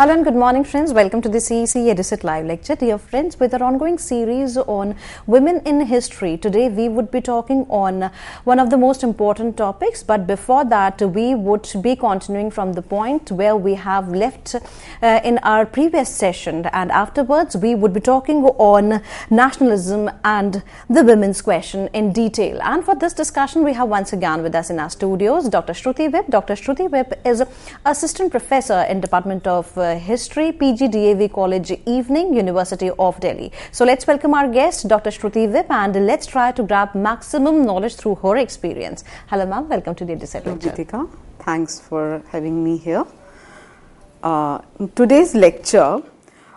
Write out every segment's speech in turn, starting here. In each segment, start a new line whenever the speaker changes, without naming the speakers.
Hello and good morning, friends. Welcome to the CEC Edusat Live Lecture. Dear friends, with our ongoing series on women in history, today we would be talking on one of the most important topics. But before that, we would be continuing from the point where we have left uh, in our previous session. And afterwards, we would be talking on nationalism and the women's question in detail. And for this discussion, we have once again with us in our studios Dr. Shruti Vip. Dr. Shruti Vip is assistant professor in Department of uh, History, PGDAV College Evening, University of Delhi. So let's welcome our guest, Dr. Shruti Vip, and let's try to grab maximum knowledge through her experience. Hello, ma'am. Welcome to the lecture.
Jitika, thanks for having me here. Uh, in today's lecture,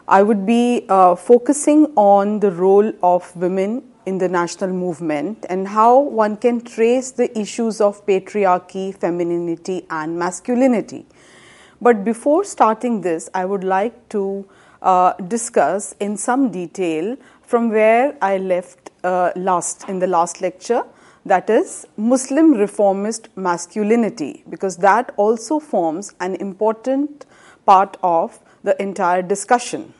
I would be uh, focusing on the role of women in the national movement and how one can trace the issues of patriarchy, femininity, and masculinity. But before starting this, I would like to uh, discuss in some detail from where I left uh, last in the last lecture that is Muslim reformist masculinity, because that also forms an important part of the entire discussion.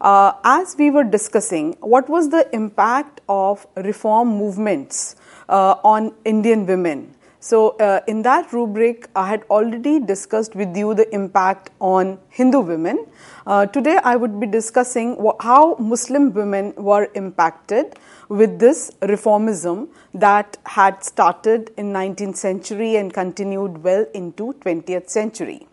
Uh, as we were discussing, what was the impact of reform movements uh, on Indian women? So, uh, in that rubric, I had already discussed with you the impact on Hindu women. Uh, today, I would be discussing how Muslim women were impacted with this reformism that had started in 19th century and continued well into 20th century.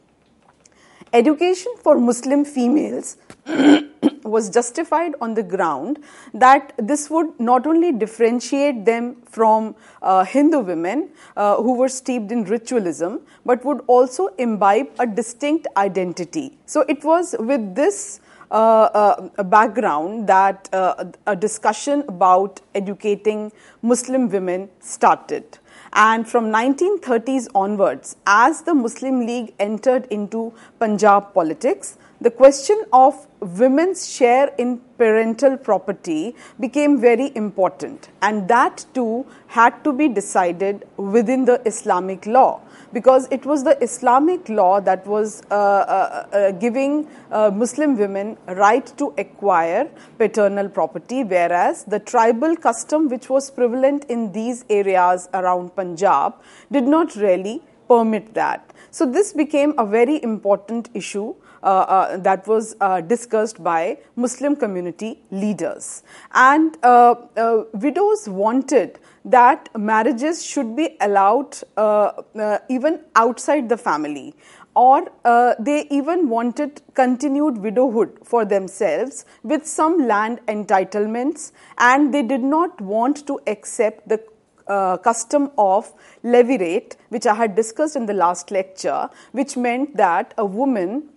Education for Muslim females was justified on the ground that this would not only differentiate them from uh, Hindu women uh, who were steeped in ritualism, but would also imbibe a distinct identity. So it was with this uh, uh background that uh, a discussion about educating Muslim women started. And from 1930s onwards, as the Muslim League entered into Punjab politics, the question of women's share in parental property became very important and that too had to be decided within the islamic law because it was the islamic law that was uh, uh, uh, giving uh, muslim women right to acquire paternal property whereas the tribal custom which was prevalent in these areas around punjab did not really permit that. So this became a very important issue that was uh, discussed by Muslim community leaders. And widows wanted that marriages should be allowed even outside the family or uh, they even wanted continued widowhood for themselves with some land entitlements and they did not want to accept the uh, custom of levirate which i had discussed in the last lecture which meant that a woman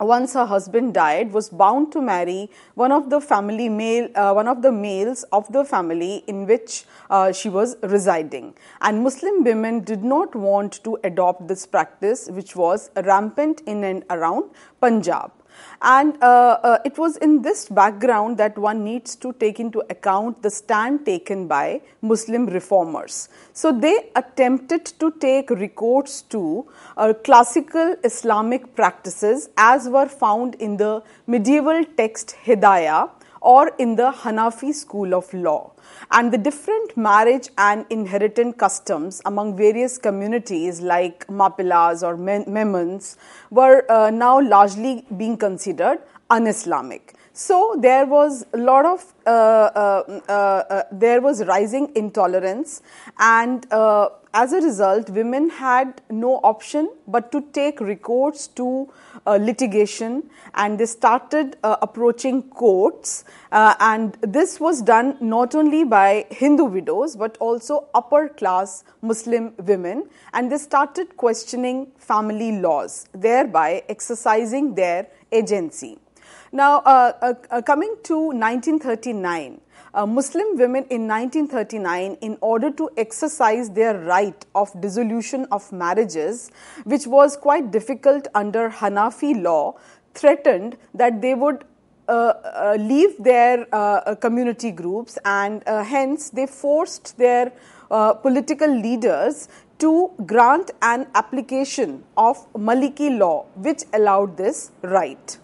once her husband died, was bound to marry one of the family male, uh, one of the males of the family in which uh, she was residing. And Muslim women did not want to adopt this practice, which was rampant in and around Punjab. And uh, uh, it was in this background that one needs to take into account the stand taken by Muslim reformers. So they attempted to take recourse to uh, classical Islamic practices as were found in the medieval text Hidayah or in the Hanafi school of law and the different marriage and inheritance customs among various communities like Mappilas or Memons were uh, now largely being considered un-Islamic. So there was a lot of uh, uh, uh, uh there was rising intolerance, and uh, as a result, women had no option but to take recourse to litigation, and they started approaching courts. and this was done not only by Hindu widows but also upper class Muslim women, and they started questioning family laws, thereby exercising their agency. Now, uh, uh, uh, coming to 1939, uh, Muslim women in 1939, in order to exercise their right of dissolution of marriages, which was quite difficult under Hanafi law, threatened that they would uh, uh, leave their uh, community groups and hence they forced their political leaders to grant an application of Maliki law which allowed this right.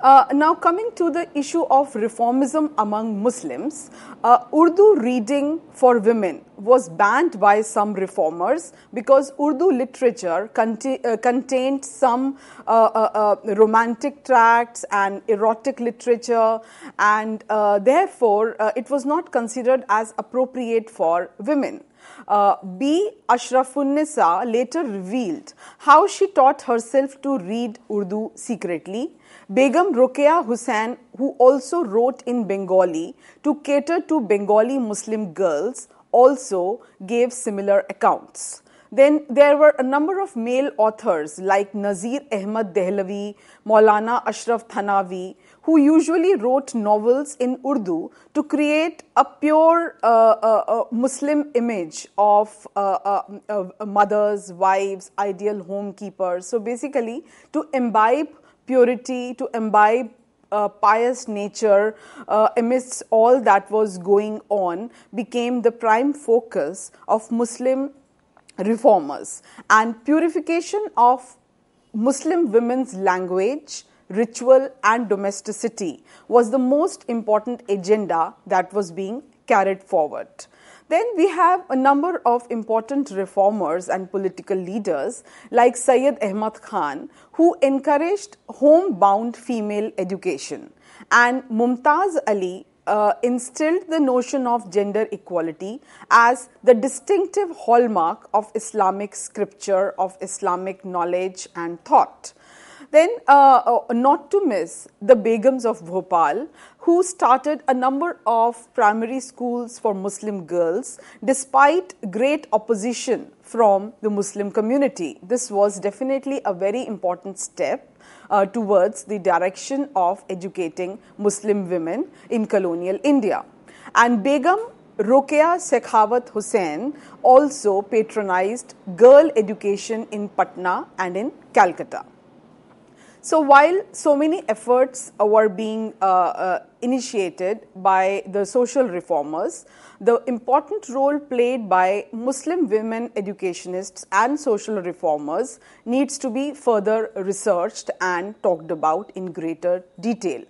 Uh, now, coming to the issue of reformism among Muslims, uh, Urdu reading for women was banned by some reformers because Urdu literature uh, contained some uh, uh, uh, romantic tracts and erotic literature, and therefore it was not considered as appropriate for women. Uh, B. Ashrafunnisa later revealed how she taught herself to read Urdu secretly Begum Rokeya Hussain, who also wrote in Bengali to cater to Bengali Muslim girls, also gave similar accounts. Then there were a number of male authors like Nazir Ahmad Dehlavi, Maulana Ashraf Thanavi, who usually wrote novels in Urdu to create a pure uh, uh, uh, Muslim image of uh, uh, mothers, wives, ideal homekeepers. So basically, to imbibe purity, to imbibe uh, pious nature uh, amidst all that was going on became the prime focus of Muslim reformers. And purification of Muslim women's language, ritual, and domesticity was the most important agenda that was being carried forward. Then we have a number of important reformers and political leaders like Syed Ahmad Khan, who encouraged homebound female education, and Mumtaz Ali uh, instilled the notion of gender equality as the distinctive hallmark of Islamic scripture, of Islamic knowledge and thought. Then, uh, uh, not to miss the Begums of Bhopal, who started a number of primary schools for Muslim girls despite great opposition from the Muslim community. This was definitely a very important step uh, towards the direction of educating Muslim women in colonial India. And Begum Rokeya Sekhawat Hussain also patronized girl education in Patna and in Calcutta. So, while so many efforts were being uh, uh, initiated by the social reformers, the important role played by Muslim women educationists and social reformers needs to be further researched and talked about in greater detail.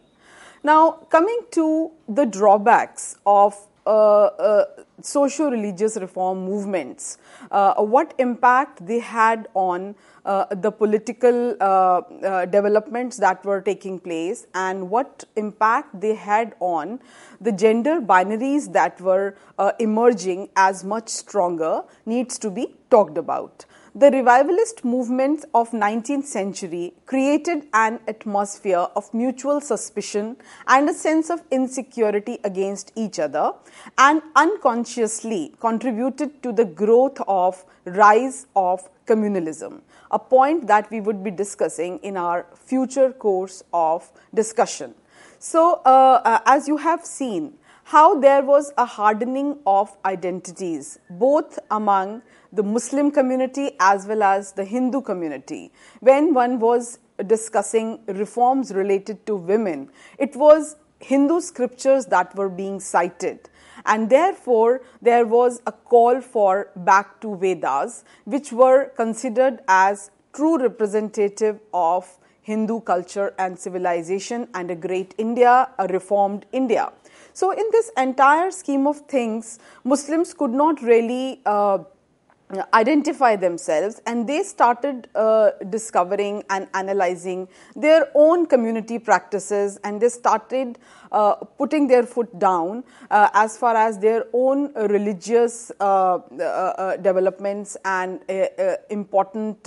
Now, coming to the drawbacks of uh, uh, socio religious reform movements, uh, what impact they had on uh, the political uh, developments that were taking place and what impact they had on the gender binaries that were emerging as much stronger needs to be talked about. The revivalist movements of 19th century created an atmosphere of mutual suspicion and a sense of insecurity against each other and unconsciously contributed to the growth of rise of communalism, a point that we would be discussing in our future course of discussion. So, uh, uh, as you have seen, how there was a hardening of identities both among the Muslim community as well as the Hindu community. When one was discussing reforms related to women, it was Hindu scriptures that were being cited. And therefore, there was a call for back to Vedas, which were considered as true representative of Hindu culture and civilization and a great India, a reformed India. So, in this entire scheme of things, Muslims could not really uh, identify themselves and they started uh, discovering and analyzing their own community practices and they started uh, putting their foot down uh, as far as their own religious uh, uh, developments and important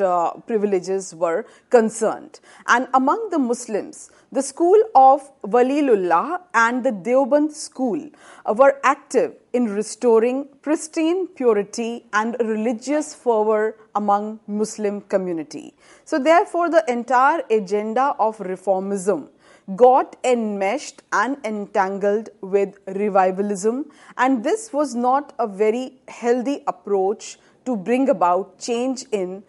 privileges were concerned and among the muslims the school of Waliyullah and the Deoband school were active in restoring pristine purity and religious fervor among Muslim community. So therefore the entire agenda of reformism got enmeshed and entangled with revivalism, and this was not a very healthy approach to bring about change in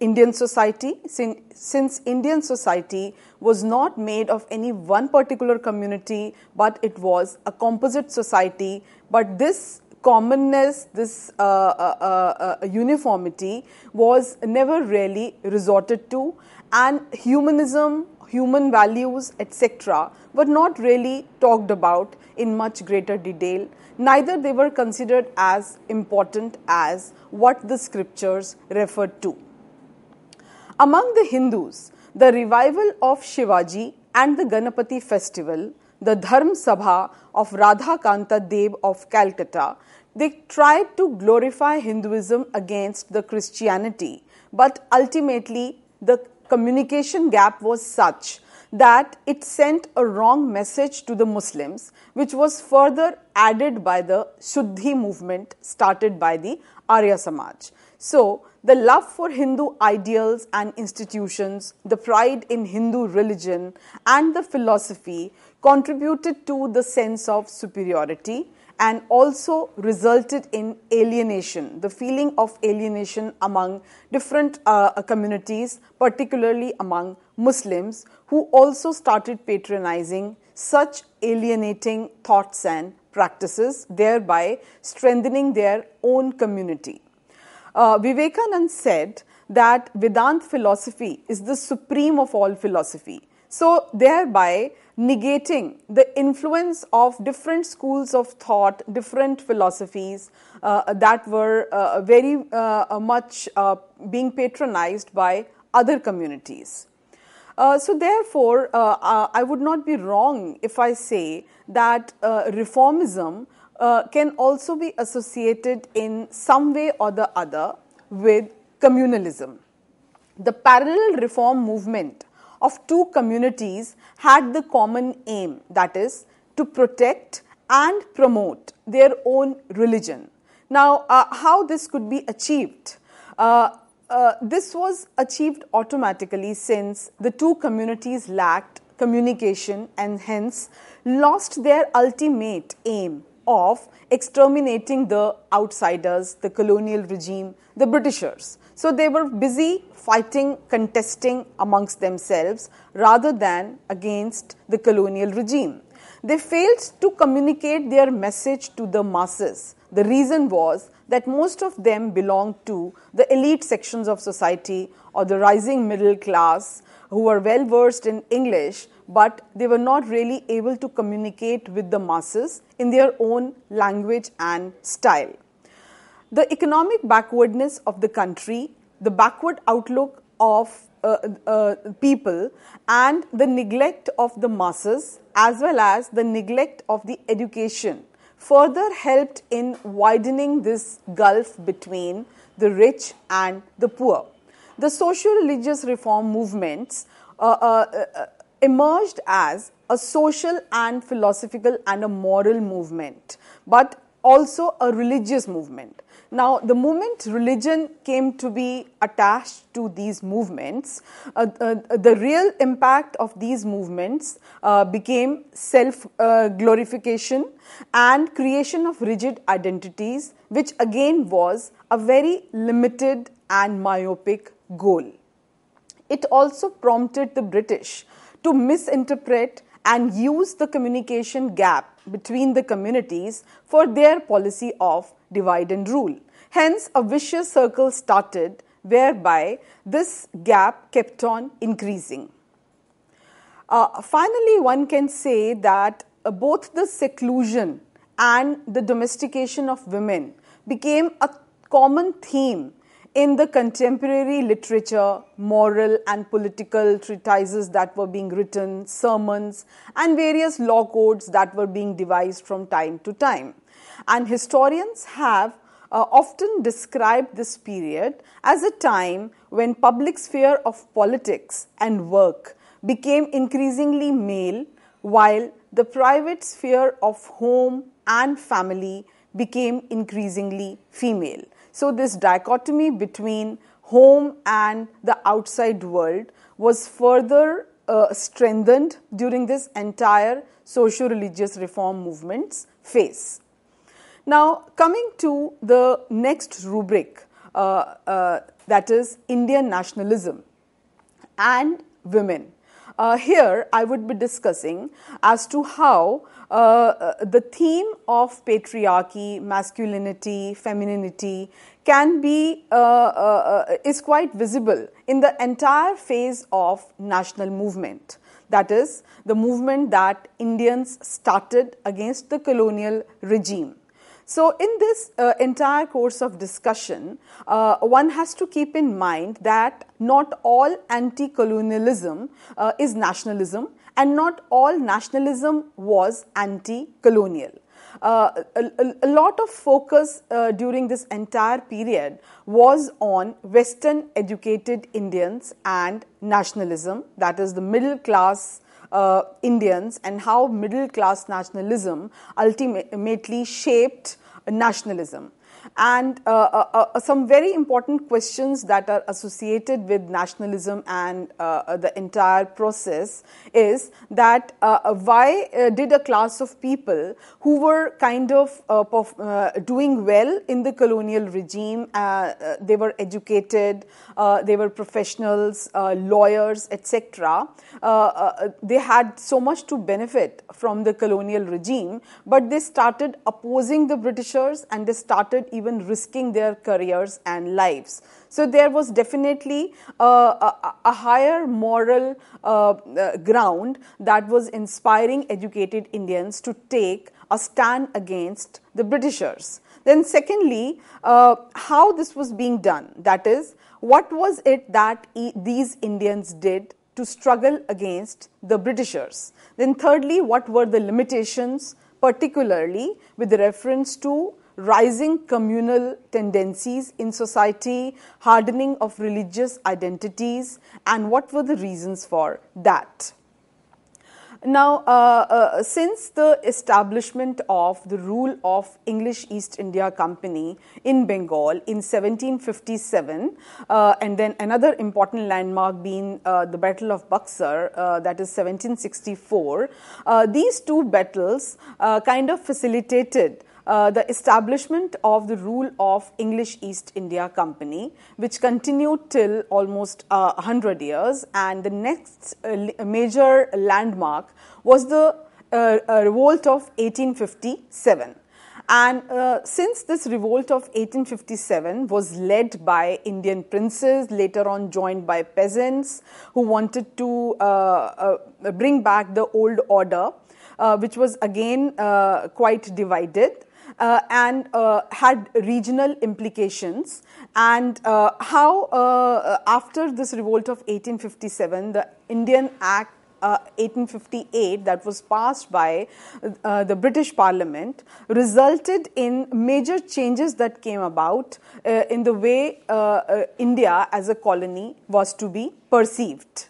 Indian society, since Indian society was not made of any one particular community, but it was a composite society. But this commonness, this uh, uh, uh, uniformity was never really resorted to, and humanism, human values, etc., were not really talked about in much greater detail. Neither they were considered as important as what the scriptures referred to. Among the Hindus, the revival of Shivaji and the Ganapati festival, the Dharm Sabha of Radha Kanta Dev of Calcutta, they tried to glorify Hinduism against the Christianity, but ultimately the communication gap was such that it sent a wrong message to the Muslims, which was further added by the Shuddhi movement started by the Arya Samaj. So, the love for Hindu ideals and institutions, the pride in Hindu religion, and the philosophy contributed to the sense of superiority and also resulted in alienation, the feeling of alienation among different uh, communities, particularly among Muslims, who also started patronizing such alienating thoughts and practices, thereby strengthening their own community. Uh, Vivekanand said that Vedant philosophy is the supreme of all philosophy. So, thereby negating the influence of different schools of thought, different philosophies uh, that were uh, very uh, much uh, being patronized by other communities. Uh, so, therefore, I would not be wrong if I say that reformism uh, can also be associated in some way or the other with communalism. The parallel reform movement of two communities had the common aim that is, to protect and promote their own religion. Now, uh, how this could be achieved? Uh, uh, this was achieved automatically since the two communities lacked communication and hence lost their ultimate aim of exterminating the outsiders, the colonial regime, the Britishers. So they were busy fighting, contesting amongst themselves rather than against the colonial regime. They failed to communicate their message to the masses. The reason was that most of them belonged to the elite sections of society or the rising middle class who were well versed in English but they were not really able to communicate with the masses in their own language and style. The economic backwardness of the country, the backward outlook of uh, uh, people, and the neglect of the masses, as well as the neglect of the education, further helped in widening this gulf between the rich and the poor. The social religious reform movements uh, uh, uh emerged as a social and philosophical and a moral movement, but also a religious movement. Now, the moment religion came to be attached to these movements, uh, uh, the real impact of these movements uh, became self uh, glorification and creation of rigid identities, which again was a very limited and myopic goal. It also prompted the British to misinterpret and use the communication gap between the communities for their policy of divide and rule. Hence, a vicious circle started whereby this gap kept on increasing. Uh, finally, one can say that uh, both the seclusion and the domestication of women became a common theme in the contemporary literature, moral and political treatises that were being written, sermons, and various law codes that were being devised from time to time. And historians have uh, often described this period as a time when public sphere of politics and work became increasingly male while the private sphere of home and family became increasingly female. So, this dichotomy between home and the outside world was further uh, strengthened during this entire socio religious reform movement's phase. Now, coming to the next rubric, uh, uh, that is Indian nationalism and women. Uh, here, I would be discussing as to how uh, uh, the theme of patriarchy, masculinity, femininity can be uh, is quite visible in the entire phase of national movement. That is the movement that Indians started against the colonial regime. So, in this uh, entire course of discussion, uh, one has to keep in mind that not all anti colonialism uh, is nationalism, and not all nationalism was anti colonial. Uh, a, a, lot of focus uh, during this entire period was on Western educated Indians and nationalism, that is, the middle class uh, Indians and how middle class nationalism ultimately shaped nationalism and uh, uh, uh, some very important questions that are associated with nationalism and uh, uh the entire process is that uh, why did a class of people who were kind of doing well in the colonial regime, they were educated, they were professionals, lawyers, etc., they had so much to benefit from the colonial regime, but they started opposing the Britishers and they started even risking their careers and lives. So there was definitely a, a, a higher moral uh, uh, ground that was inspiring educated Indians to take a stand against the Britishers. Then, secondly, uh, how this was being done. That is, what was it that e- these Indians did to struggle against the Britishers? Then, thirdly, what were the limitations, particularly with reference to rising communal tendencies in society, hardening of religious identities, and what were the reasons for that? Now, uh, uh, since the establishment of the rule of English East India Company in Bengal in 1757, uh, and then another important landmark being uh, the Battle of Buxar, uh, that is 1764, uh, these two battles kind of facilitated uh, the establishment of the rule of English East India Company, which continued till almost uh, 100 years. And the next uh, major landmark was the uh, uh, revolt of 1857. And uh, since this revolt of 1857 was led by Indian princes, later on joined by peasants who wanted to uh, uh, bring back the old order, uh, which was again quite divided uh, and uh, had regional implications, and uh, how uh, after this revolt of 1857, the Indian Act uh, 1858 that was passed by uh, the British Parliament resulted in major changes that came about uh, in the way India as a colony was to be perceived.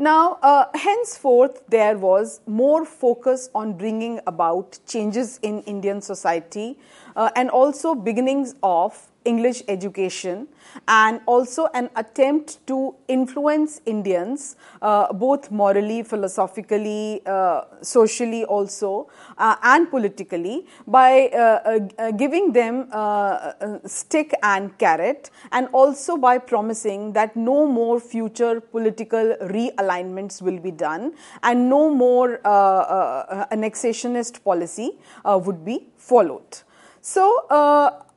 Now, uh, henceforth, there was more focus on bringing about changes in Indian society uh, and also beginnings of English education and also an attempt to influence Indians uh, both morally, philosophically, uh, socially also, uh, and politically by uh, uh, uh, giving them stick and carrot and also by promising that no more future political realignments will be done and no more annexationist policy would be followed. So,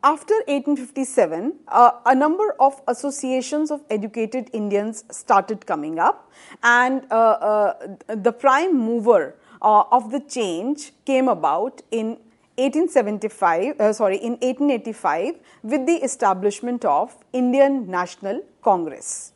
after 1857, uh, a number of associations of educated Indians started coming up, and uh, uh, the prime mover uh, of the change came about in 1875, uh, sorry, in 1885 with the establishment of Indian National Congress.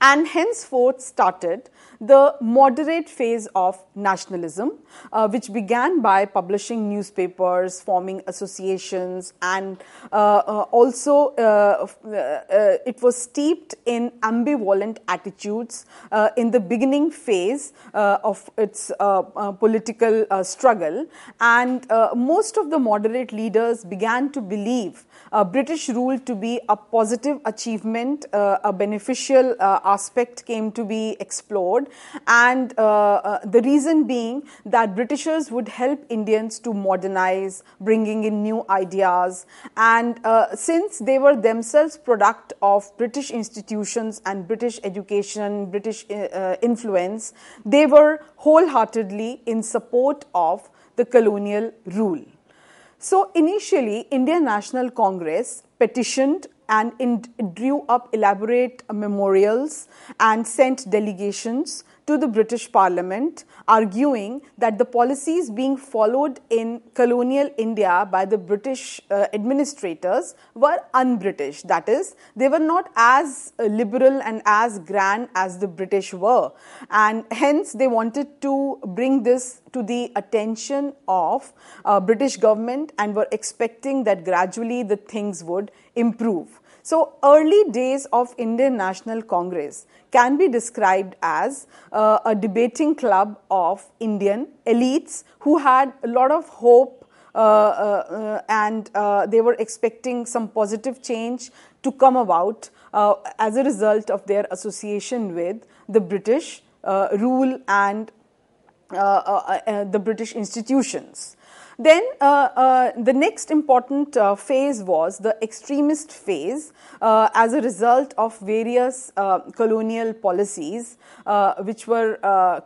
And henceforth started the moderate phase of nationalism, uh, which began by publishing newspapers, forming associations, and uh, uh also uh, uh, it was steeped in ambivalent attitudes in the beginning phase of its political struggle. And most of the moderate leaders began to believe British rule to be a positive achievement, a beneficial aspect came to be explored, and uh, uh, the reason being that Britishers would help Indians to modernize, bringing in new ideas, and uh, since they were themselves product of British institutions and British education, British uh, uh, influence, they were wholeheartedly in support of the colonial rule. So initially, Indian National Congress petitioned and in, drew up elaborate memorials and sent delegations to the British Parliament, arguing that the policies being followed in colonial India by the British uh, administrators were un British. That is, they were not as uh, liberal and as grand as the British were. And hence, they wanted to bring this to the attention of uh, British government and were expecting that gradually the things would improve. So, early days of Indian National Congress can be described as uh, a debating club of Indian elites who had a lot of hope uh, uh, and uh, they were expecting some positive change to come about uh, as a result of their association with the British uh, rule and the British institutions. Then uh, uh, the next important uh, phase was the extremist phase as a result of various colonial policies which were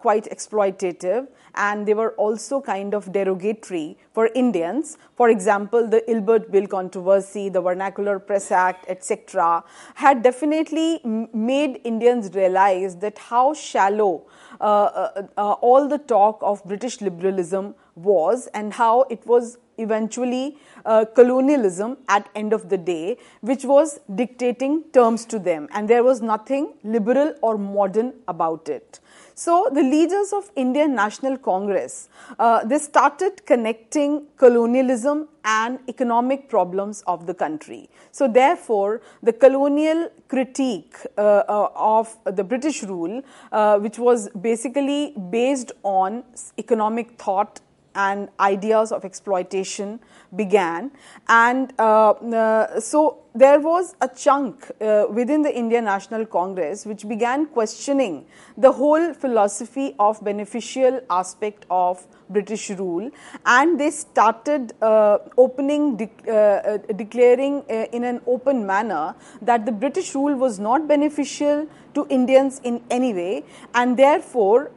quite exploitative and they were also kind of derogatory for Indians. For example, the Ilbert Bill controversy, the Vernacular Press Act, etc., had definitely made Indians realize that how shallow Uh, uh, uh, all the talk of British liberalism was and how it was eventually uh, colonialism at end of the day which was dictating terms to them. And there was nothing liberal or modern about it so the leaders of indian national congress uh, they started connecting colonialism and economic problems of the country. So therefore the colonial critique uh, uh of the british rule uh, which was basically based on economic thought and ideas of exploitation began. And uh, uh, so there was a chunk uh, within the Indian National Congress which began questioning the whole philosophy of beneficial aspect of British rule, and they started uh, opening, de- uh, uh, declaring in an open manner that the British rule was not beneficial to Indians in any way, and therefore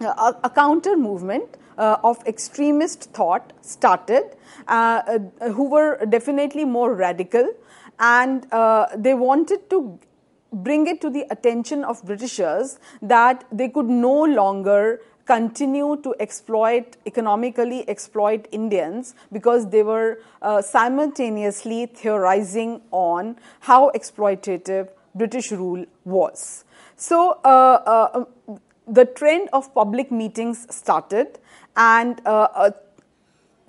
a, a counter movement uh, of extremist thought started, uh, uh, who were definitely more radical, and they wanted to bring it to the attention of Britishers that they could no longer continue to exploit economically exploit Indians because they were uh, simultaneously theorizing on how exploitative British rule was. So uh, uh, the trend of public meetings started and uh, uh,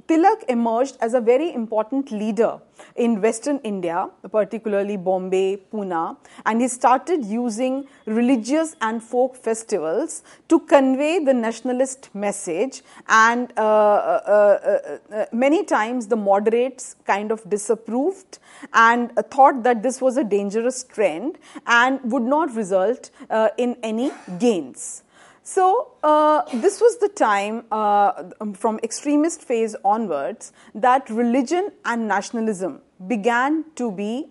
Tilak emerged as a very important leader in Western India, particularly Bombay, Pune, and he started using religious and folk festivals to convey the nationalist message. And uh, uh, uh, uh many times the moderates kind of disapproved and thought that this was a dangerous trend and would not result in any gains. So, uh, this was the time uh, from extremist phase onwards that religion and nationalism began to be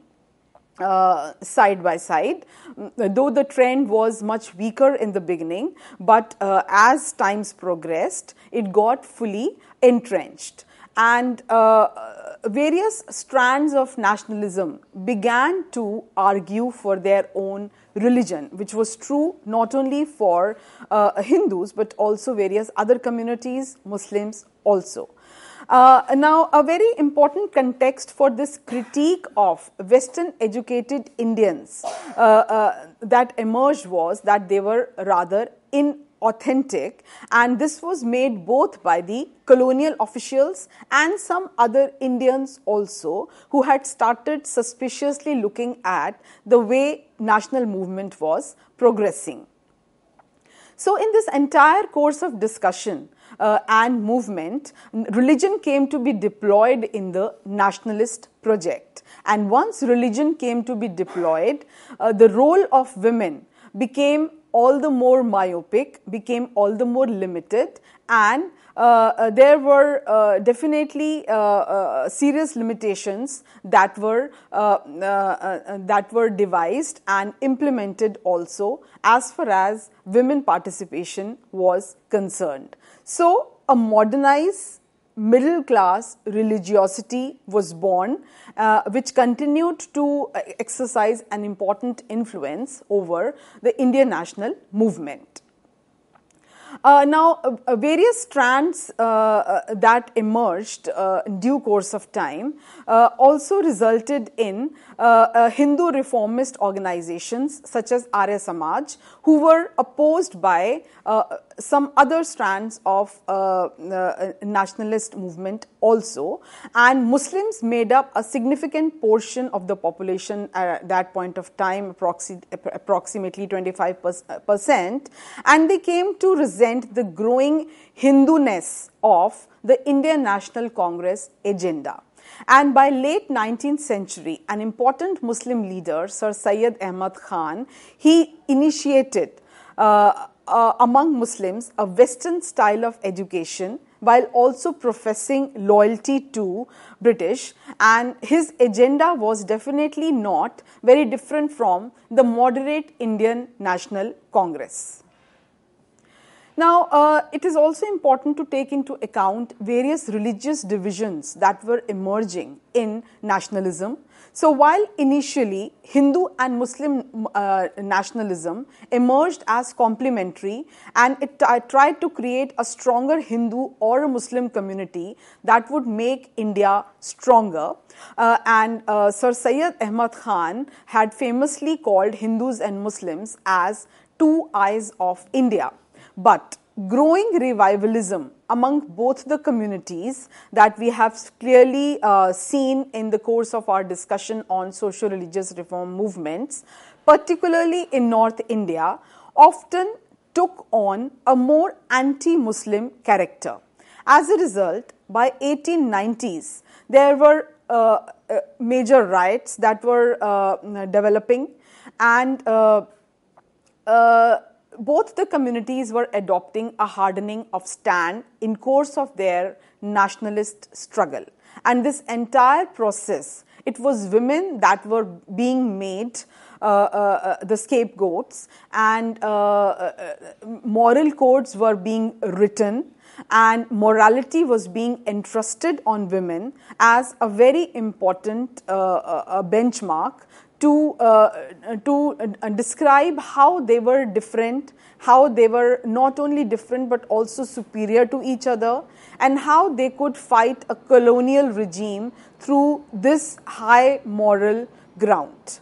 uh, side by side, though the trend was much weaker in the beginning, but uh, as times progressed, it got fully entrenched. And uh, various strands of nationalism began to argue for their own religion, which was true not only for uh, Hindus but also various other communities, Muslims also. Uh, now, a very important context for this critique of Western educated Indians uh, uh, that emerged was that they were rather inauthentic, and this was made both by the colonial officials and some other Indians also who had started suspiciously looking at the way national movement was progressing. So, in this entire course of discussion uh, and movement, religion came to be deployed in the nationalist project. And once religion came to be deployed, uh, the role of women became all the more myopic, became all the more limited, and uh, uh, there were uh, definitely uh, uh, serious limitations that were that were devised and implemented also as far as women participation was concerned. So, a modernized middle class religiosity was born, uh, which continued to exercise an important influence over the Indian national movement. Uh, now, uh, uh various strands uh, uh that emerged uh, in due course of time also resulted in Hindu reformist organizations such as Arya Samaj, who were opposed by uh, some other strands of uh, uh, nationalist movement also, and Muslims made up a significant portion of the population at that point of time, approximately 25 percent, and they came to resent the growing Hindu-ness of the Indian National Congress agenda. And by late 19th century, an important Muslim leader, Sir Syed Ahmad Khan, he initiated uh, uh, among Muslims a Western style of education while also professing loyalty to British and his agenda was definitely not very different from the moderate Indian National Congress. Now, uh, it is also important to take into account various religious divisions that were emerging in nationalism so, while initially Hindu and Muslim uh, nationalism emerged as complementary and it uh, tried to create a stronger Hindu or a Muslim community that would make India stronger. Uh, and uh, Sir Syed Ahmad Khan had famously called Hindus and Muslims as two eyes of India. But growing revivalism among both the communities that we have clearly uh, seen in the course of our discussion on social religious reform movements, particularly in North India, often took on a more anti Muslim character. As a result, by 1890s, there were uh, uh, major riots that were uh, developing and uh, uh, both the communities were adopting a hardening of stand in course of their nationalist struggle. And this entire process it was women that were being made uh, uh, uh the scapegoats and uh, uh, moral codes were being written and morality was being entrusted on women as a very important benchmark to, uh, to uh, describe how they were different, how they were not only different but also superior to each other, and how they could fight a colonial regime through this high moral ground.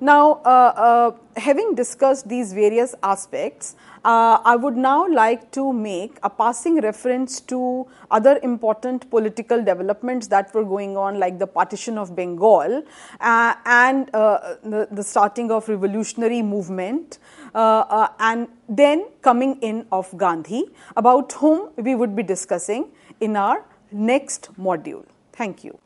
Now, uh, uh, having discussed these various aspects, uh, I would now like to make a passing reference to other important political developments that were going on, like the partition of Bengal uh, and uh, the, the, starting of revolutionary movement, uh, and then coming in of Gandhi, about whom we would be discussing in our next module. Thank you.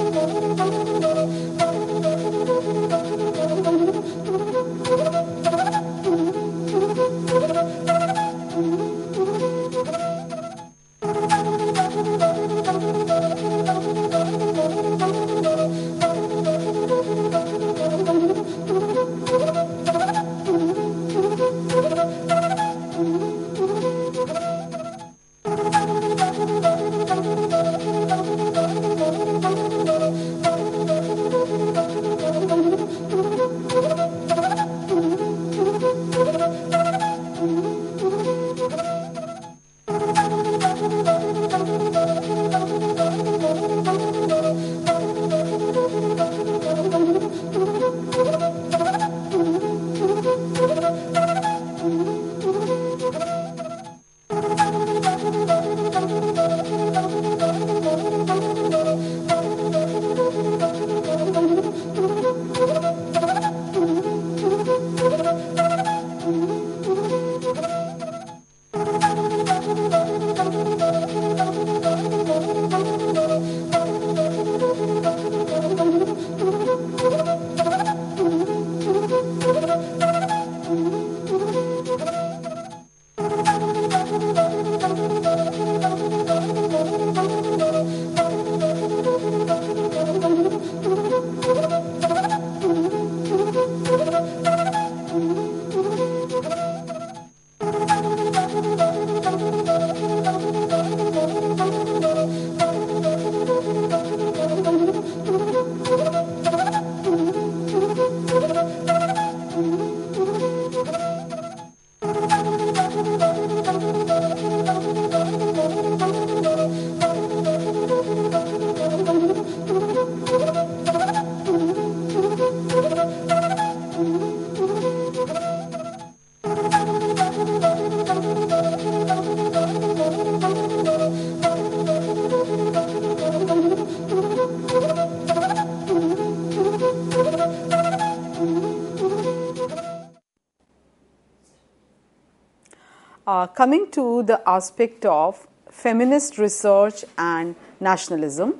coming to the aspect of feminist research and nationalism,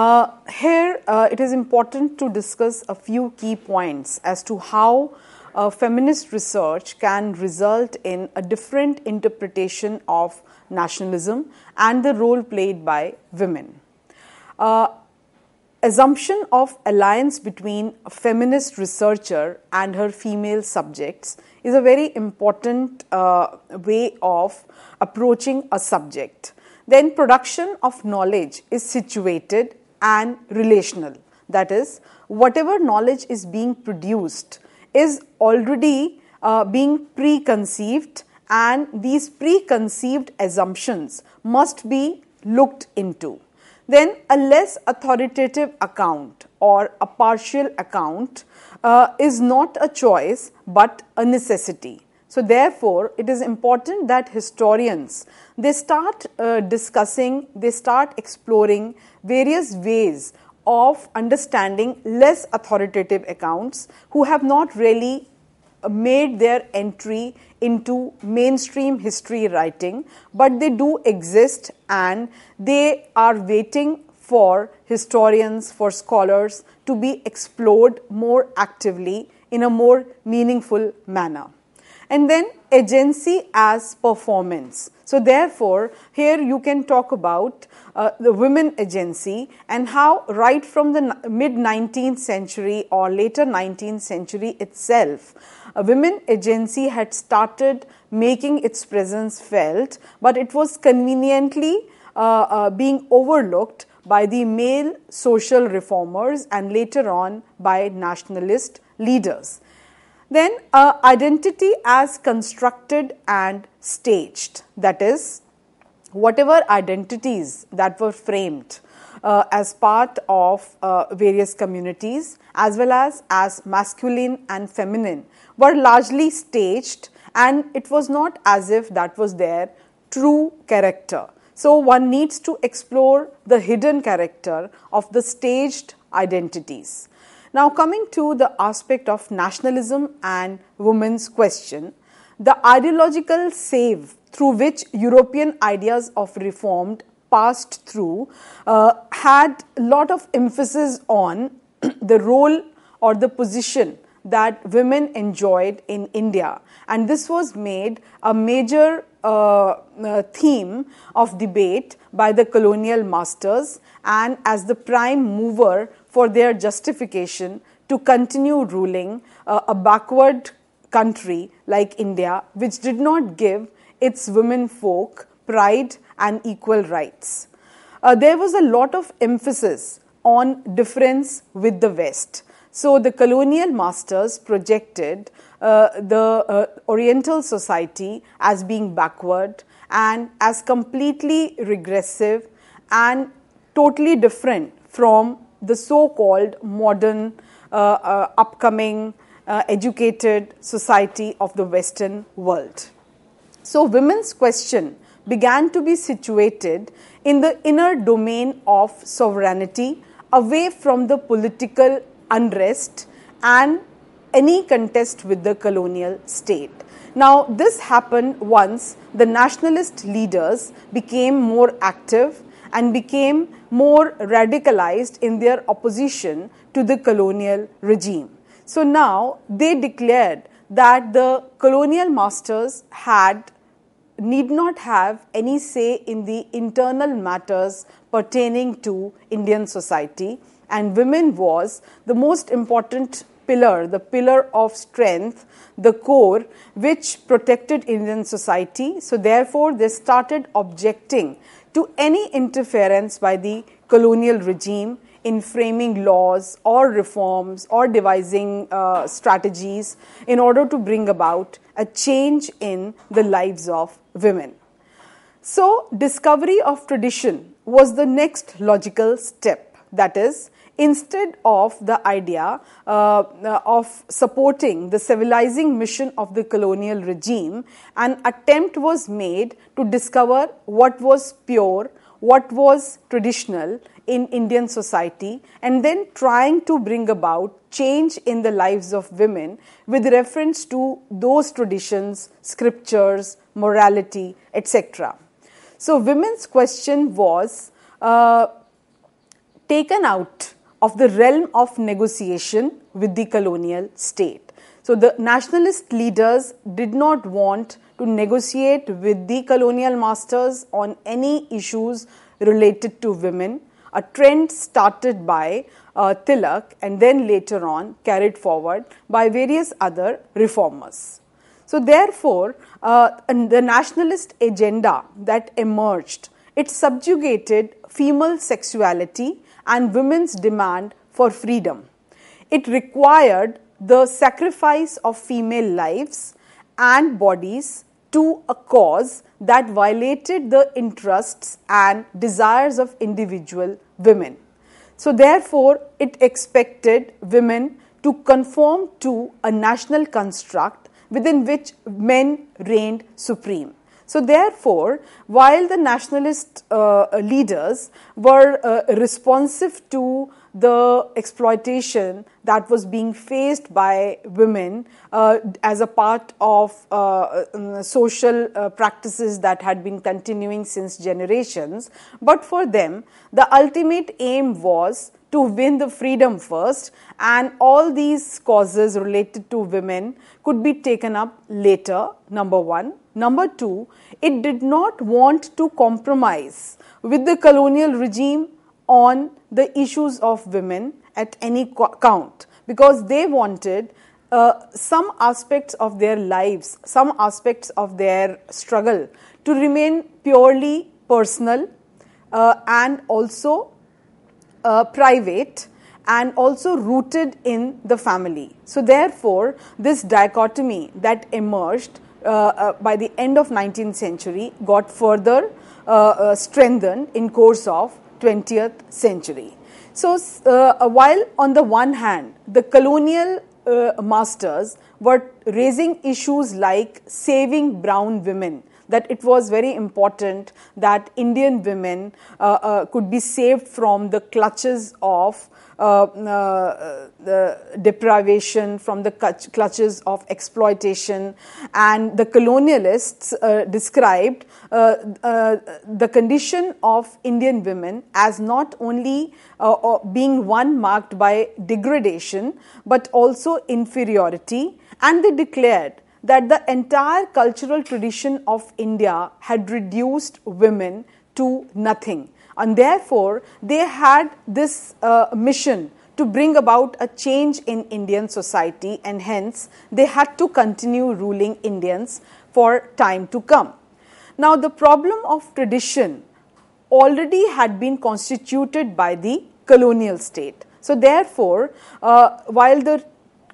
uh, here uh, it is important to discuss a few key points as to how uh, feminist research can result in a different interpretation of nationalism and the role played by women. Assumption of alliance between a feminist researcher and her female subjects is a very important uh, way of approaching a subject. Then, production of knowledge is situated and relational. That is, whatever knowledge is being produced is already uh, being preconceived, and these preconceived assumptions must be looked into. Then, a less authoritative account or a partial account uh, is not a choice but a necessity. So, therefore, it is important that historians they start uh, discussing, they start exploring various ways of understanding less authoritative accounts who have not really made their entry into mainstream history writing, but they do exist and they are waiting for historians, for scholars to be explored more actively in a more meaningful manner. And then agency as performance. So, therefore, here you can talk about uh, the women agency and how, right from the mid 19th century or later 19th century itself, a women agency had started making its presence felt, but it was conveniently uh, uh, being overlooked by the male social reformers and later on by nationalist leaders. Then, uh, identity as constructed and staged, that is, whatever identities that were framed uh, as part of uh, various communities as well as as masculine and feminine were largely staged and it was not as if that was their true character. So, one needs to explore the hidden character of the staged identities. Now, coming to the aspect of nationalism and women's question, the ideological save through which European ideas of reformed passed through uh, had a lot of emphasis on the role or the position that women enjoyed in India. And this was made a major uh, uh, theme of debate by the colonial masters and as the prime mover for their justification to continue ruling uh, a backward country like India, which did not give its women folk pride and equal rights. Uh, there was a lot of emphasis on difference with the West. So the colonial masters projected uh, the uh, Oriental society as being backward and as completely regressive and totally different from the so called modern, uh, uh upcoming, uh, educated society of the Western world. So, women's question began to be situated in the inner domain of sovereignty away from the political unrest and any contest with the colonial state. Now, this happened once the nationalist leaders became more active and became more radicalized in their opposition to the colonial regime. So now they declared that the colonial masters had need not have any say in the internal matters pertaining to Indian society and women was the most important pillar, the pillar of strength, the core which protected Indian society. So, therefore, they started objecting to any interference by the colonial regime in framing laws or reforms or devising uh, strategies in order to bring about a change in the lives of women. So, discovery of tradition was the next logical step. That is, instead of the idea uh, of supporting the civilizing mission of the colonial regime, an attempt was made to discover what was pure, what was traditional in Indian society and then trying to bring about change in the lives of women with reference to those traditions, scriptures, morality, etc. So, women's question was uh, taken out of the realm of negotiation with the colonial state. So, the nationalist leaders did not want to negotiate with the colonial masters on any issues related to women, a trend started by uh, Tilak and then later on carried forward by various other reformers. So, therefore, uh, the nationalist agenda that emerged, it subjugated female sexuality and women's demand for freedom. It required the sacrifice of female lives and bodies to a cause that violated the interests and desires of individual women. So, therefore, it expected women to conform to a national construct within which men reigned supreme. So, therefore, while the nationalist uh, leaders were uh, responsive to the exploitation that was being faced by women uh, as a part of uh, um, social uh, practices that had been continuing since generations. But for them, the ultimate aim was to win the freedom first, and all these causes related to women could be taken up later. Number one. Number two, it did not want to compromise with the colonial regime on the issues of women at any count because they wanted uh, some aspects of their lives, some aspects of their struggle to remain purely personal uh, and also uh, private and also rooted in the family. So, therefore, this dichotomy that emerged by the end of 19th century got further uh, uh, strengthened in course of 20th century. So, uh, while on the one hand, the colonial uh, masters were raising issues like saving brown women, that it was very important that Indian women uh, uh could be saved from the clutches of uh, uh, Uh, uh, deprivation, from the clutches of exploitation, and the colonialists uh, described uh, the condition of Indian women as not only being one marked by degradation but also inferiority, and they declared that the entire cultural tradition of India had reduced women to nothing and therefore they had this uh, mission to bring about a change in Indian society and hence they had to continue ruling Indians for time to come. Now, the problem of tradition already had been constituted by the colonial state. So, therefore, uh, while the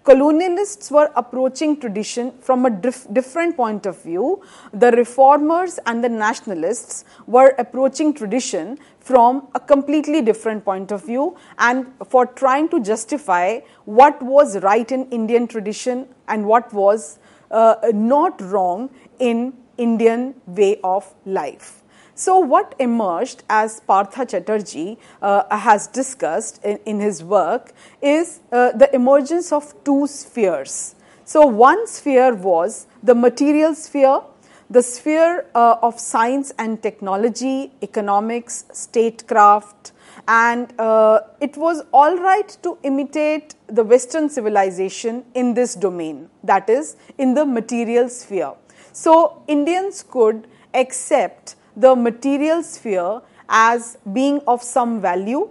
colonialists were approaching tradition from a dif- different point of view. The reformers and the nationalists were approaching tradition from a completely different point of view and for trying to justify what was right in Indian tradition and what was uh, not wrong in Indian way of life. So, what emerged as Partha Chatterjee uh, has discussed in, in, his work is uh, the emergence of two spheres. So, one sphere was the material sphere, the sphere uh, of science and technology, economics, statecraft, and uh, it was all right to imitate the Western civilization in this domain, that is, in the material sphere. So, Indians could accept the material sphere as being of some value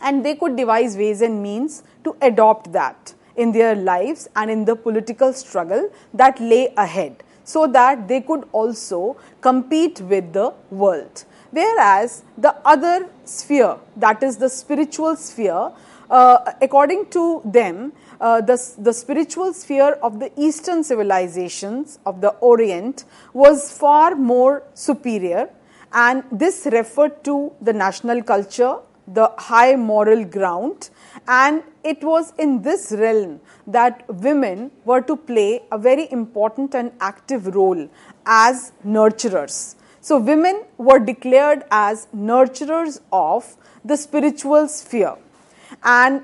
and they could devise ways and means to adopt that in their lives and in the political struggle that lay ahead so that they could also compete with the world. Whereas the other sphere, that is the spiritual sphere, uh, according to them, uh, the, the spiritual sphere of the Eastern civilizations of the Orient was far more superior, and this referred to the national culture, the high moral ground, and it was in this realm that women were to play a very important and active role as nurturers. So, women were declared as nurturers of the spiritual sphere and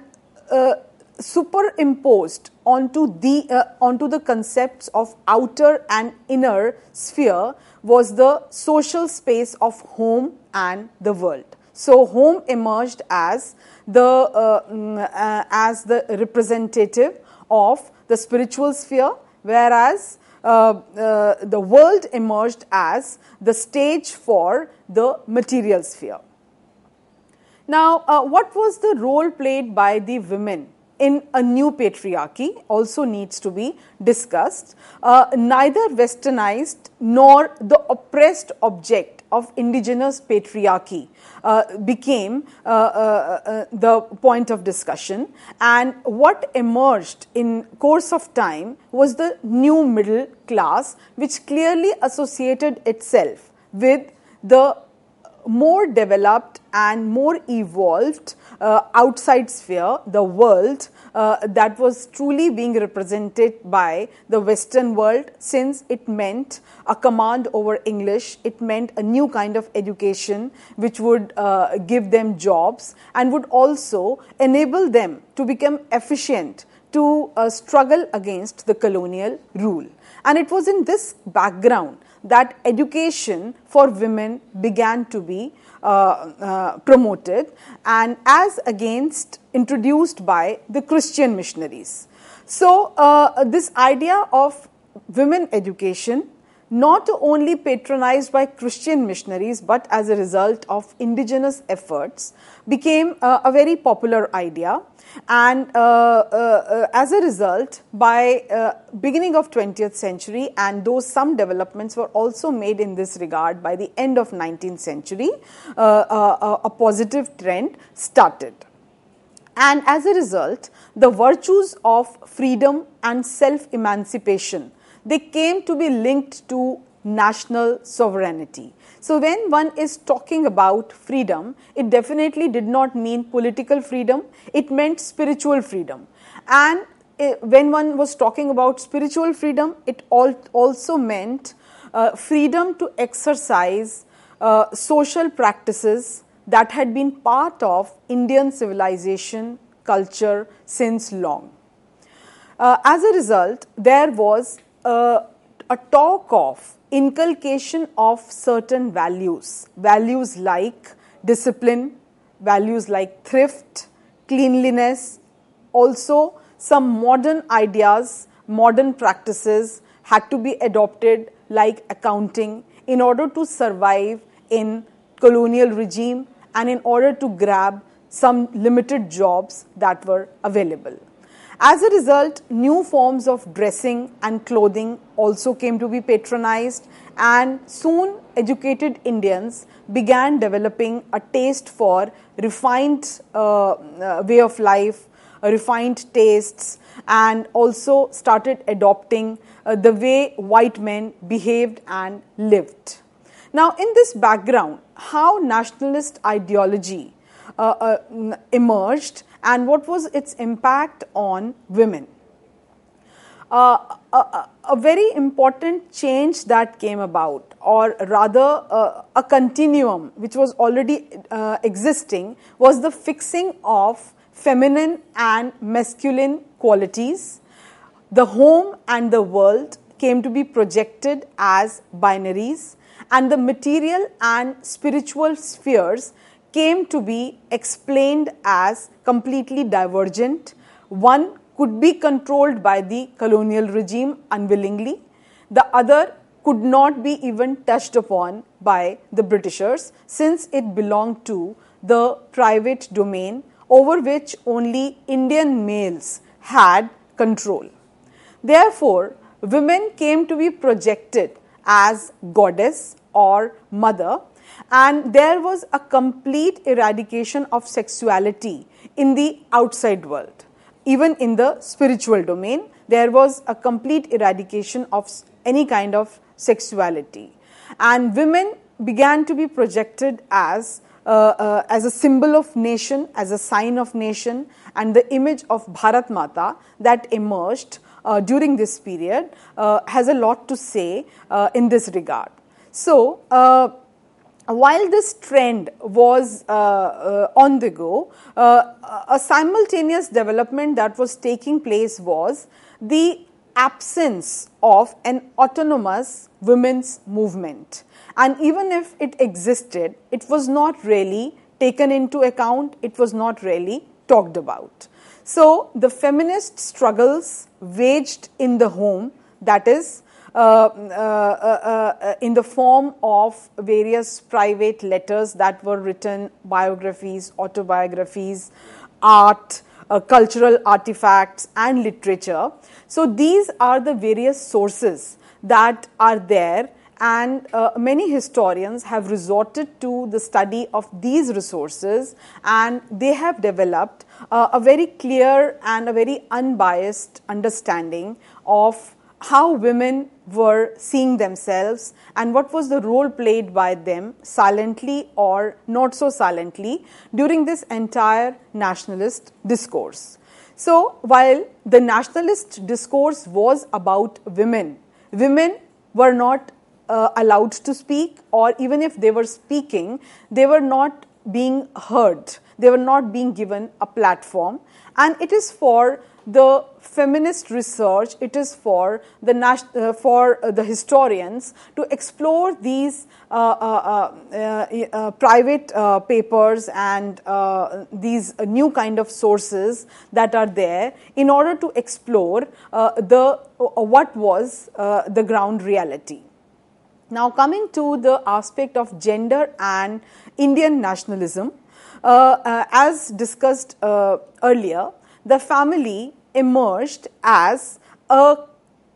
uh, superimposed onto the uh, onto the concepts of outer and inner sphere was the social space of home and the world. So home emerged as the uh, mm, uh, as the representative of the spiritual sphere whereas uh, uh, the world emerged as the stage for the material sphere. Now, uh, what was the role played by the women in a new patriarchy also needs to be discussed. Uh, neither westernized nor the oppressed object of indigenous patriarchy uh, became uh, uh, uh the point of discussion and what emerged in course of time was the new middle class which clearly associated itself with the more developed and more evolved uh, outside sphere, the world, uh, that was truly being represented by the Western world since it meant a command over English, it meant a new kind of education which would uh, give them jobs and would also enable them to become efficient to uh, struggle against the colonial rule. And it was in this background that education for women began to be uh, uh, promoted and as against introduced by the Christian missionaries. So, uh, this idea of women education not only patronized by Christian missionaries but as a result of indigenous efforts became uh, a very popular idea. And uh, uh, as a result by uh, beginning of 20th century and though some developments were also made in this regard by the end of 19th century uh, uh, a positive trend started. And as a result the virtues of freedom and self emancipation they came to be linked to national sovereignty so, when one is talking about freedom, it definitely did not mean political freedom, it meant spiritual freedom. And eh, when one was talking about spiritual freedom, it also meant uh, freedom to exercise uh, social practices that had been part of Indian civilization culture since long. Uh, as a result, there was a, a talk of inculcation of certain values, values like discipline, values like thrift, cleanliness, also some modern ideas, modern practices had to be adopted like accounting in order to survive in colonial regime and in order to grab some limited jobs that were available. As a result, new forms of dressing and clothing also came to be patronized, and soon educated Indians began developing a taste for refined uh, uh, way of life, uh, refined tastes, and also started adopting uh, the way white men behaved and lived. Now, in this background, how nationalist ideology uh, uh, emerged and what was its impact on women. Uh, a, a, very important change that came about, or rather uh, a continuum which was already uh, existing, was the fixing of feminine and masculine qualities. The home and the world came to be projected as binaries, and the material and spiritual spheres came to be explained as completely divergent. One could be controlled by the colonial regime unwillingly, the other could not be even touched upon by the Britishers since it belonged to the private domain over which only Indian males had control. Therefore, women came to be projected as goddess or mother and there was a complete eradication of sexuality in the outside world. Even in the spiritual domain, there was a complete eradication of any kind of sexuality. And women began to be projected as uh, uh, as a symbol of nation, as a sign of nation, and the image of Bharat Mata that emerged uh, during this period uh, has a lot to say uh, in this regard. So, uh, while this trend was uh, uh, on the go, uh, a simultaneous development that was taking place was the absence of an autonomous women's movement. And even if it existed, it was not really taken into account, it was not really talked about. So, the feminist struggles waged in the home, that is, Uh, uh, uh, in the form of various private letters that were written, biographies, autobiographies, art, cultural artifacts, and literature. So, these are the various sources that are there and uh, many historians have resorted to the study of these resources and they have developed uh, a very clear and a very unbiased understanding of how women were seeing themselves and what was the role played by them silently or not so silently during this entire nationalist discourse. So, while the nationalist discourse was about women, women were not uh, allowed to speak, or even if they were speaking, they were not being heard, they were not being given a platform, and it is for the feminist research, it is for the, uh, for uh, the historians to explore these uh, uh, uh, uh private papers and these new kind of sources that are there in order to explore the, what was the ground reality. Now, coming to the aspect of gender and Indian nationalism, as discussed earlier, the family emerged as a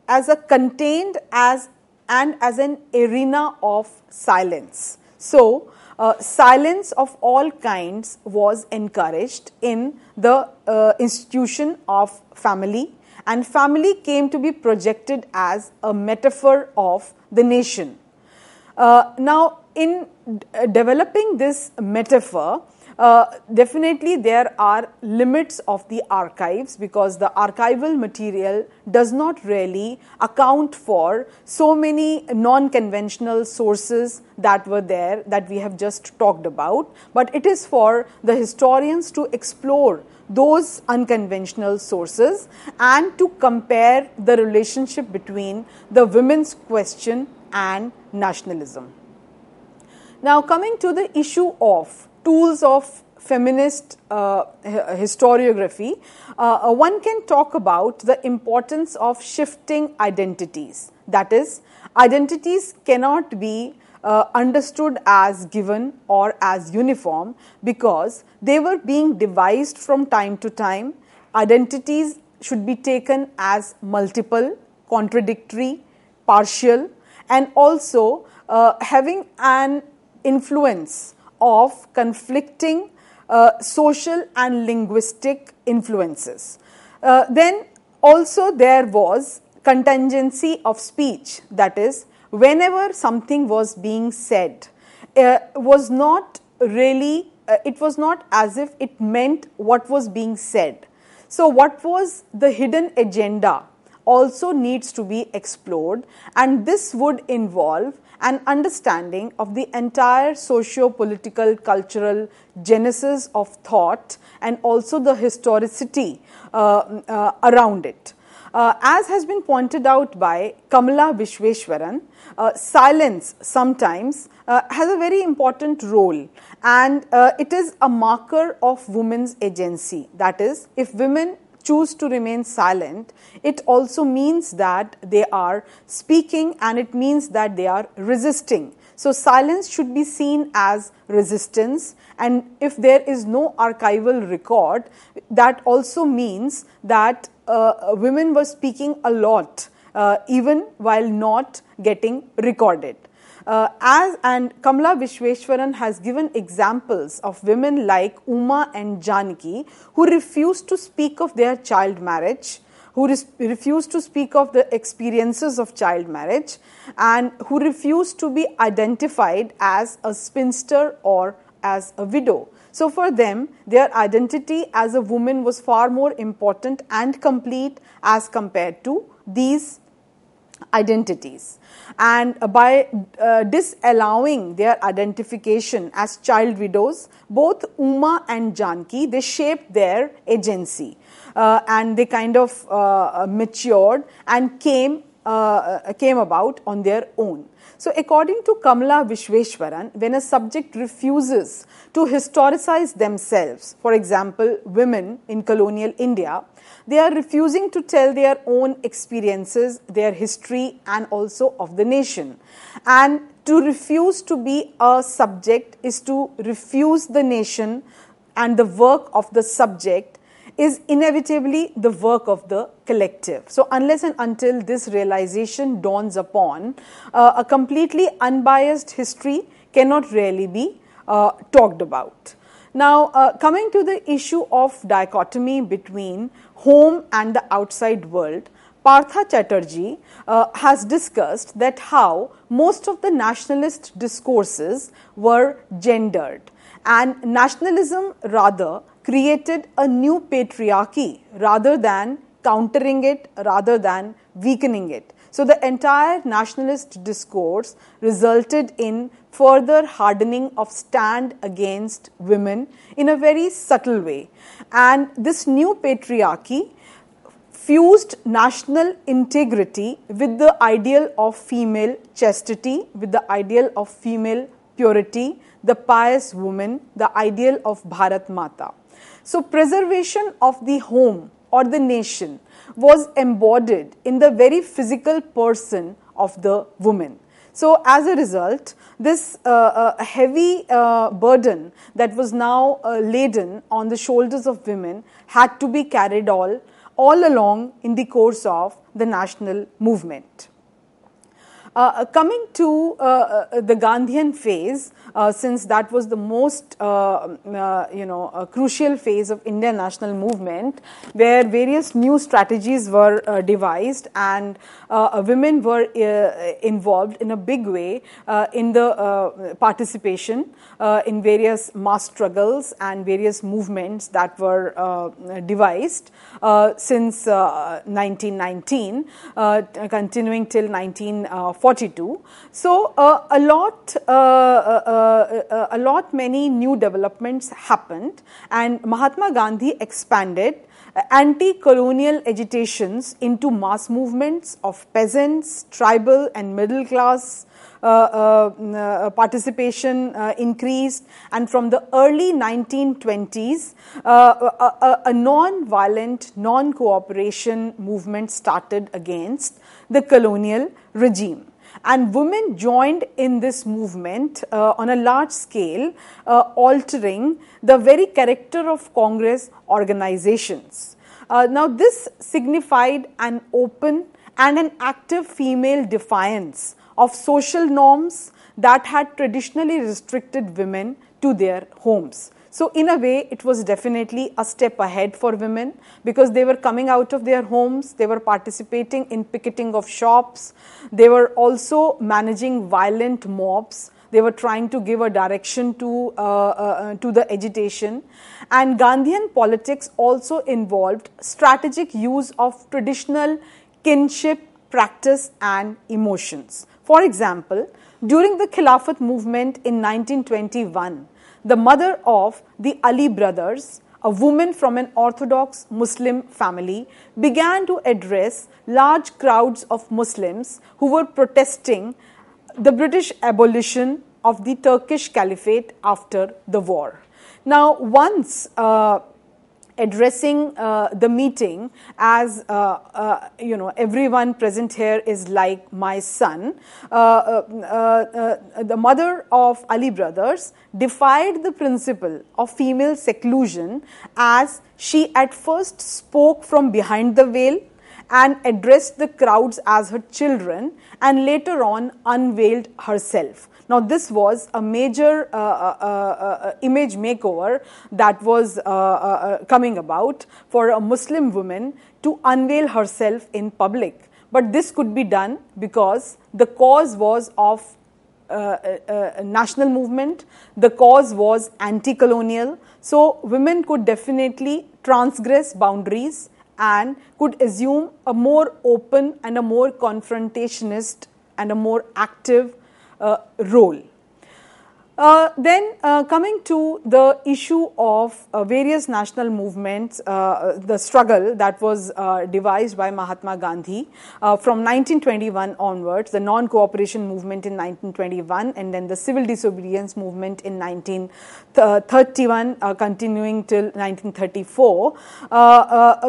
as a contained as and as an arena of silence. So, uh, silence of all kinds was encouraged in the uh, institution of family and family came to be projected as a metaphor of the nation. Uh, now, in d- developing this metaphor, uh, definitely there are limits of the archives because the archival material does not really account for so many non-conventional sources that were there that we have just talked about. But it is for the historians to explore those unconventional sources and to compare the relationship between the women's question and nationalism. Now coming to the issue of tools of feminist uh, historiography, uh, uh, one can talk about the importance of shifting identities. That is, identities cannot be uh, understood as given or as uniform because they were being devised from time to time. Identities should be taken as multiple, contradictory, partial, and also uh, having an influence of conflicting uh, social and linguistic influences. Uh, then also there was contingency of speech, that is, whenever something was being said, uh, was not really, uh, it was not as if it meant what was being said. So, what was the hidden agenda also needs to be explored, and this would involve an understanding of the entire socio political cultural genesis of thought and also the historicity uh, uh, around it. Uh, as has been pointed out by Kamala Visweswaran, uh, silence sometimes uh, has a very important role and uh, it is a marker of women's agency. That is, if women choose to remain silent, it also means that they are speaking and it means that they are resisting. So, silence should be seen as resistance, and if there is no archival record, that also means that uh, women were speaking a lot, uh, even while not getting recorded. Uh, as and Kamala Visweswaran has given examples of women like Uma and Janaki who refused to speak of their child marriage, who res- refused to speak of the experiences of child marriage, and who refused to be identified as a spinster or as a widow. So, for them, their identity as a woman was far more important and complete as compared to these identities. And by uh, disallowing their identification as child widows, both Uma and Janki, they shaped their agency. Uh, and they kind of uh, matured and came, uh, came about on their own. So, according to Kamala Visweswaran, when a subject refuses to historicize themselves, for example, women in colonial India, they are refusing to tell their own experiences, their history, and also of the nation. And to refuse to be a subject is to refuse the nation and the work of the subject is inevitably the work of the collective. So, unless and until this realization dawns upon, uh, a completely unbiased history cannot really be uh, talked about. Now, uh, coming to the issue of dichotomy between home and the outside world, Partha Chatterjee uh, has discussed that how most of the nationalist discourses were gendered and nationalism rather created a new patriarchy rather than countering it, rather than weakening it. So, the entire nationalist discourse resulted in further hardening of stand against women in a very subtle way. And this new patriarchy fused national integrity with the ideal of female chastity, with the ideal of female purity, the pious woman, the ideal of Bharat Mata. So, preservation of the home or the nation was embodied in the very physical person of the woman. So, as a result, this uh, uh, heavy uh, burden that was now uh, laden on the shoulders of women had to be carried all, all along in the course of the national movement. Uh, uh, coming to uh, uh, the Gandhian phase, uh, since that was the most uh, mm, uh, you know crucial phase of Indian national movement, where various new strategies were uh, devised and women were involved in a big way in the participation in various mass struggles and various movements that were devised since 1919, continuing till 1942. So, a lot uh, a lot many new developments happened and Mahatma Gandhi expanded uh, anti-colonial agitations into mass movements of peasants, tribal and middle class uh, uh, uh participation uh, increased and from the early 1920s a, a non-violent non-cooperation movement started against the colonial regime and women joined in this movement uh, on a large scale, uh, altering the very character of Congress organizations. Uh, now, this signified an open and an active female defiance of social norms that had traditionally restricted women to their homes. So, in a way, it was definitely a step ahead for women because they were coming out of their homes, they were participating in picketing of shops, they were also managing violent mobs. They were trying to give a direction to, uh, uh, to the agitation. And Gandhian politics also involved strategic use of traditional kinship, practice, and emotions. For example, during the Khilafat movement in 1921, the mother of the Ali brothers, a woman from an Orthodox Muslim family, began to address large crowds of Muslims who were protesting the British abolition of the Turkish Caliphate after the war. Now, once uh, addressing uh, the meeting as uh, uh, you know everyone present here is like my son. Uh, uh, uh, the mother of ali brothers defied the principle of female seclusion as she at first spoke from behind the veil and addressed the crowds as her children and later on unveiled herself now, this was a major uh, uh, uh, uh image makeover that was uh, coming about for a Muslim woman to unveil herself in public. But this could be done because the cause was of national movement, the cause was anti colonial. So, women could definitely transgress boundaries and could assume a more open and a more confrontationist and a more active uh, role. Uh, then uh, coming to the issue of uh, various national movements, uh, the struggle that was uh, devised by Mahatma Gandhi uh, from 1921 onwards, the non-cooperation movement in 1921 and then the civil disobedience movement in 1931 continuing till 1934.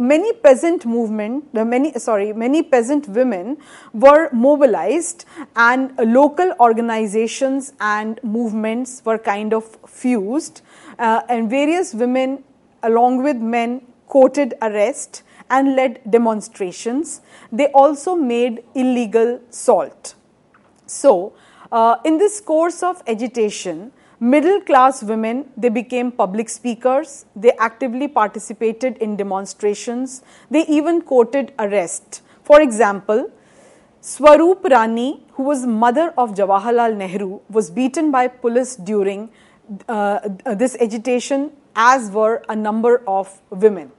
many peasant movement, many sorry, many peasant women were mobilized and local organizations and movements were kind of fused, uh, and various women, along with men, courted arrest and led demonstrations. They also made illegal salt. So, uh, in this course of agitation, middle class women they became public speakers they actively participated in demonstrations they even courted arrest for example Swarup Rani, who was mother of Jawaharlal Nehru, was beaten by police during uh, this agitation, as were a number of women.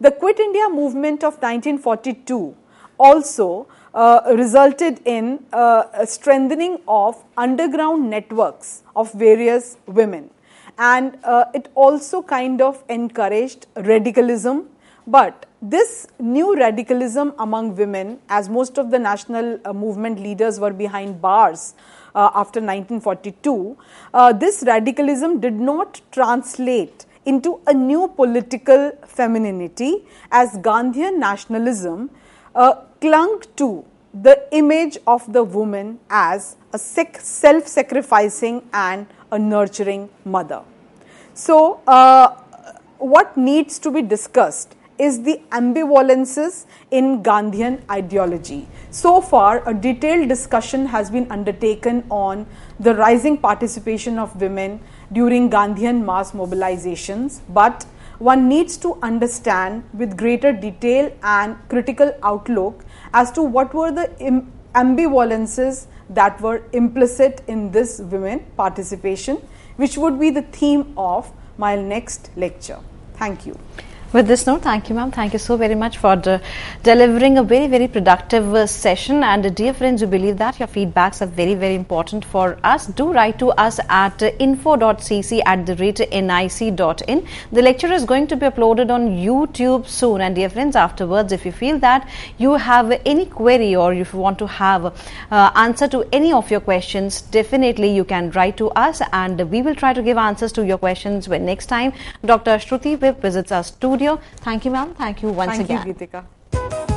The Quit India movement of 1942 also uh, resulted in uh, a strengthening of underground networks of various women. And uh, it also kind of encouraged radicalism but this new radicalism among women, as most of the national uh, movement leaders were behind bars uh, after 1942, uh, this radicalism did not translate into a new political femininity as Gandhian nationalism uh, clung to the image of the woman as a self sacrificing and a nurturing mother. So, uh, what needs to be discussed is the ambivalences in Gandhian ideology. So far, a detailed discussion has been undertaken on the rising participation of women during Gandhian mass mobilizations, but one needs to understand with greater detail and critical outlook as to what were the ambivalences that were implicit in this women participation, which would be the theme of my next lecture. Thank you.
With this note, thank you, ma'am. Thank you so very much for de delivering a very, very productive uh, session. And uh, dear friends, we believe that your feedbacks are very, very important for us. Do write to us at uh, info.cc at the rate nic.in. The lecture is going to be uploaded on YouTube soon. And dear friends, afterwards, if you feel that you have any query or if you want to have uh, answer to any of your questions, definitely you can write to us and we will try to give answers to your questions when next time Dr. Shruti Vip visits our studio Thank you, ma'am. Thank you once
Thank
again.
You, Geetika.